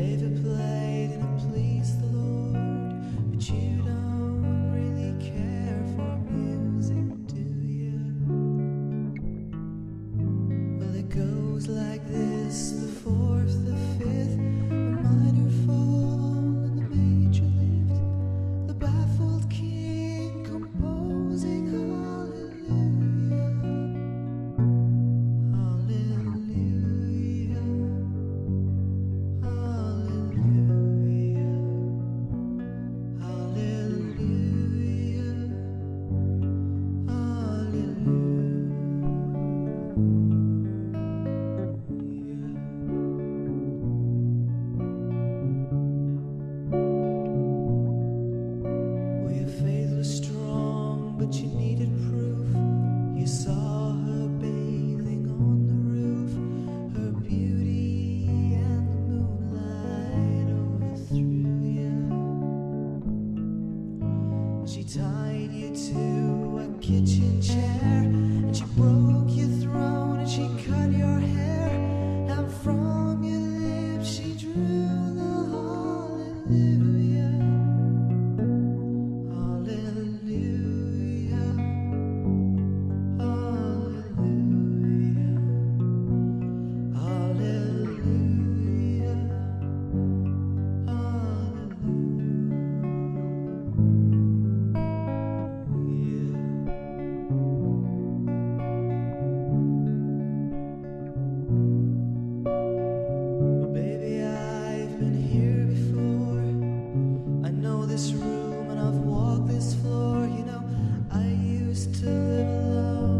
David played and it the Lord, but you don't really care for music, do you? Well, it goes like this the fourth. when I've walked this floor, you know, I used to live alone.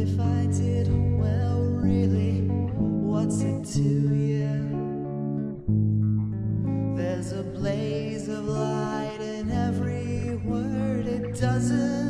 if I did well, really, what's it to you? There's a blaze of light in every word, it doesn't.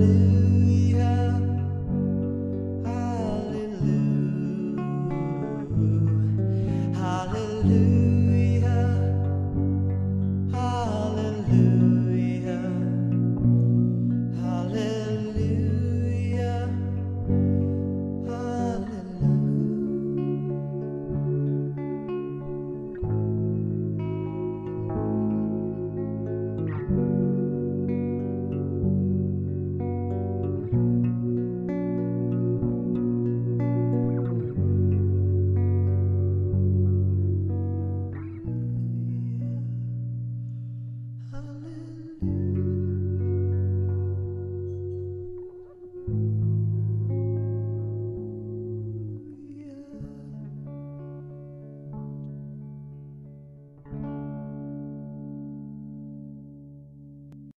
live.